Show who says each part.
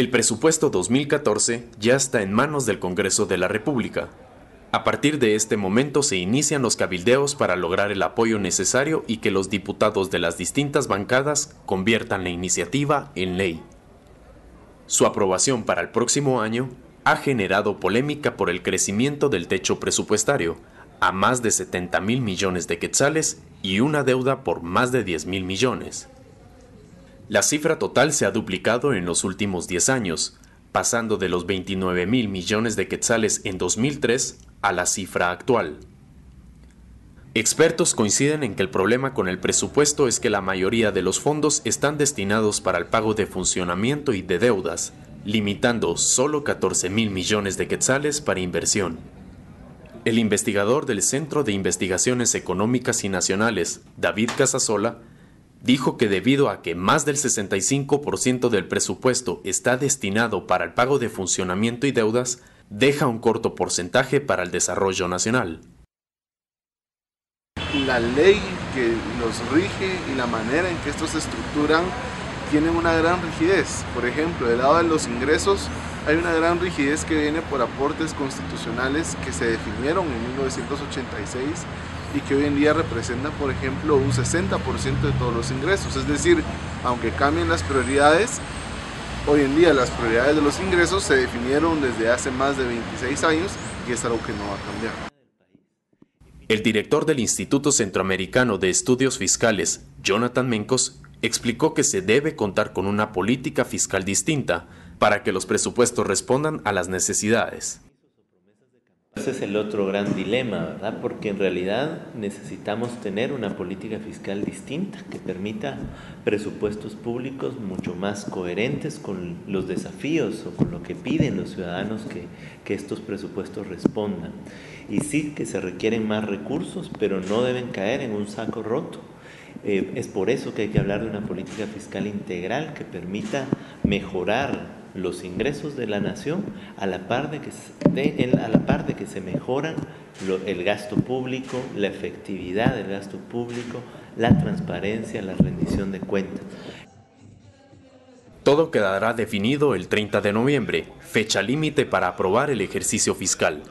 Speaker 1: El presupuesto 2014 ya está en manos del Congreso de la República. A partir de este momento se inician los cabildeos para lograr el apoyo necesario y que los diputados de las distintas bancadas conviertan la iniciativa en ley. Su aprobación para el próximo año ha generado polémica por el crecimiento del techo presupuestario a más de 70 mil millones de quetzales y una deuda por más de 10 mil millones. La cifra total se ha duplicado en los últimos 10 años, pasando de los 29 mil millones de quetzales en 2003 a la cifra actual. Expertos coinciden en que el problema con el presupuesto es que la mayoría de los fondos están destinados para el pago de funcionamiento y de deudas, limitando solo 14 mil millones de quetzales para inversión. El investigador del Centro de Investigaciones Económicas y Nacionales, David Casasola, dijo que debido a que más del 65% del presupuesto está destinado para el pago de funcionamiento y deudas, deja un corto porcentaje para el desarrollo nacional
Speaker 2: la ley que los rige y la manera en que estos se estructuran tienen una gran rigidez. Por ejemplo, del lado de los ingresos hay una gran rigidez que viene por aportes constitucionales que se definieron en 1986 y que hoy en día representan, por ejemplo, un 60% de todos los ingresos. Es decir, aunque cambien las prioridades, hoy en día las prioridades de los ingresos se definieron desde hace más de 26 años y es algo que no va a cambiar.
Speaker 1: El director del Instituto Centroamericano de Estudios Fiscales, Jonathan Mencos, explicó que se debe contar con una política fiscal distinta para que los presupuestos respondan a las necesidades.
Speaker 3: Ese es el otro gran dilema, ¿verdad? Porque en realidad necesitamos tener una política fiscal distinta que permita presupuestos públicos mucho más coherentes con los desafíos o con lo que piden los ciudadanos que, que estos presupuestos respondan. Y sí que se requieren más recursos, pero no deben caer en un saco roto. Eh, es por eso que hay que hablar de una política fiscal integral que permita mejorar los ingresos de la nación a la par de que se, a la par de que se mejoran el gasto público, la efectividad del gasto público, la transparencia, la rendición de cuentas.
Speaker 1: Todo quedará definido el 30 de noviembre, fecha límite para aprobar el ejercicio fiscal.